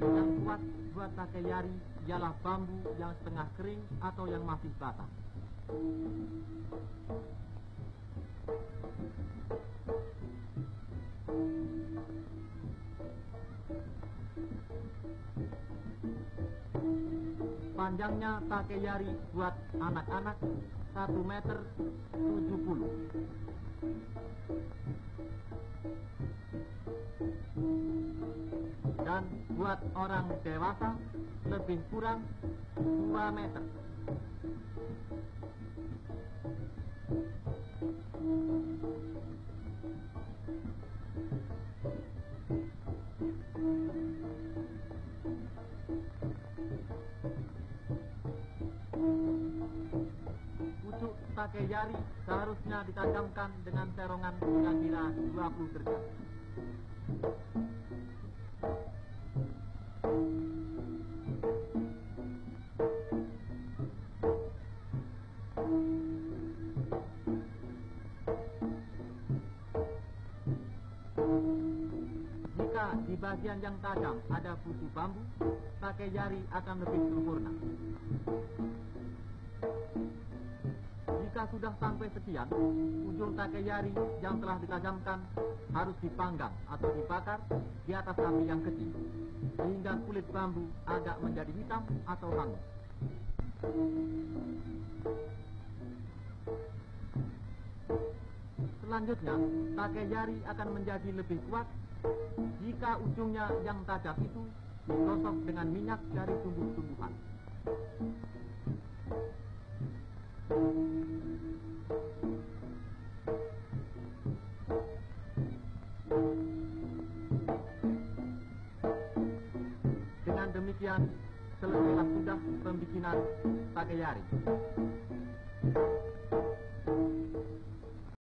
Yang kuat buat takeyari ialah bambu yang setengah kering atau yang masih basah. Panjangnya takeyari buat anak-anak 1 meter 70. Dan buat orang dewasa lebih kurang 2 meter. Pucuk takeyari seharusnya ditajamkan dengan serongan kira-kira 20 derajat. Jika di bagian yang tajam ada pucuk bambu, takeyari akan lebih sempurna. Jika sudah sampai sekian, ujung takeyari yang telah ditajamkan harus dipanggang atau dibakar di atas api yang kecil, sehingga kulit bambu agak menjadi hitam atau hangus. Selanjutnya, takeyari akan menjadi lebih kuat jika ujungnya yang tajam itu digosok dengan minyak dari tumbuh-tumbuhan. Dengan demikian, selesailah sudah pembikinan takeyari.